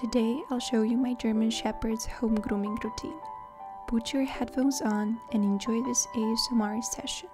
Today I'll show you my German Shepherd's home grooming routine. Put your headphones on and enjoy this ASMR session.